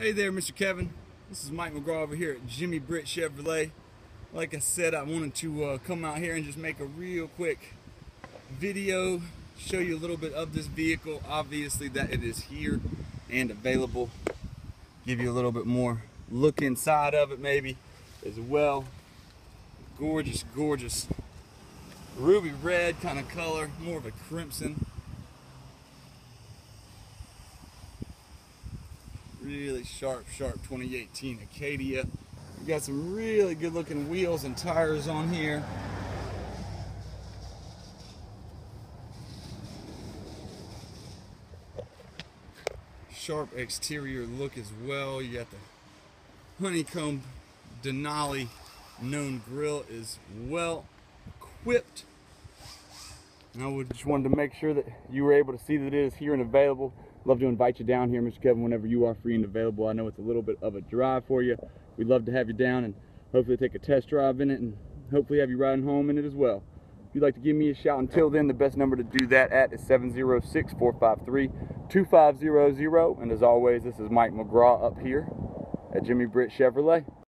Hey there, Mr. Kevin. This is Mike McGraw over here at Jimmy Britt Chevrolet. Like I said, I wanted to uh, come out here and just make a real quick video, show you a little bit of this vehicle. Obviously that it is here and available. Give you a little bit more look inside of it maybe as well. Gorgeous, gorgeous ruby red kind of color, more of a crimson. Really sharp, sharp 2018 Acadia. We got some really good looking wheels and tires on here. Sharp exterior look as well. You got the honeycomb Denali known grill is well equipped. And I would just wanted to make sure that you were able to see that it is here and available love to invite you down here, Mr. Kevin, whenever you are free and available. I know it's a little bit of a drive for you. We'd love to have you down and hopefully take a test drive in it and hopefully have you riding home in it as well. If you'd like to give me a shout until then, the best number to do that at is 706-453-2500. And as always, this is Mike McGraw up here at Jimmy Britt Chevrolet.